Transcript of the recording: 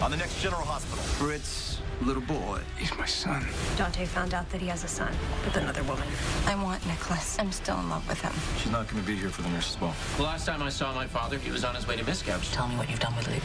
on the next General Hospital. Fritz, little boy. He's my son. Dante found out that he has a son with another woman. I want Nikolas. I'm still in love with him. She's not going to be here for the nurse's ball. The last time I saw my father, he was on his way to Miscavige. Tell me what you've done with Luke.